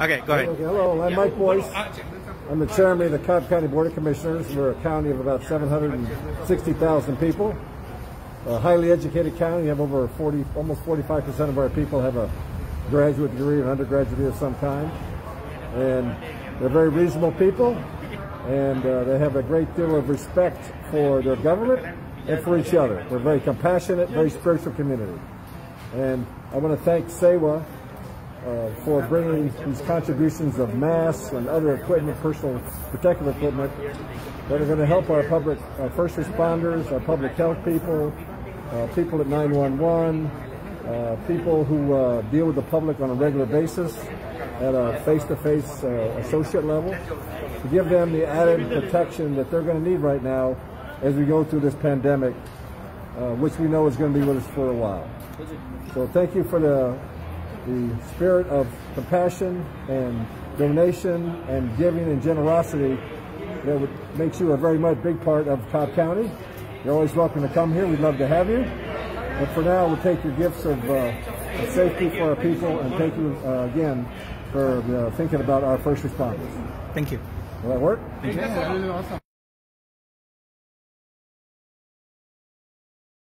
Okay, go ahead. Okay, hello, I'm Mike Boyce. I'm the chairman of the Cobb County Board of Commissioners. We're a county of about 760,000 people. A highly educated county. We have over 40, almost 45% of our people have a graduate degree or undergraduate degree of some kind. And they're very reasonable people, and uh, they have a great deal of respect for their government and for each other. We're a very compassionate, very spiritual community. And I want to thank SEWA uh, for bringing these contributions of masks and other equipment, personal protective equipment, that are going to help our public, our first responders, our public health people, uh, people at 911, uh, people who uh, deal with the public on a regular basis at a face-to-face uh, associate level, to give them the added protection that they're going to need right now as we go through this pandemic, uh, which we know is going to be with us for a while. So thank you for the the spirit of compassion and donation and giving and generosity that would, makes you a very much big part of Cobb County. You're always welcome to come here. We'd love to have you. But for now, we'll take your gifts of, uh, of safety for our people and thank you uh, again for uh, thinking about our first responders. Thank you. Will that work? Thank you.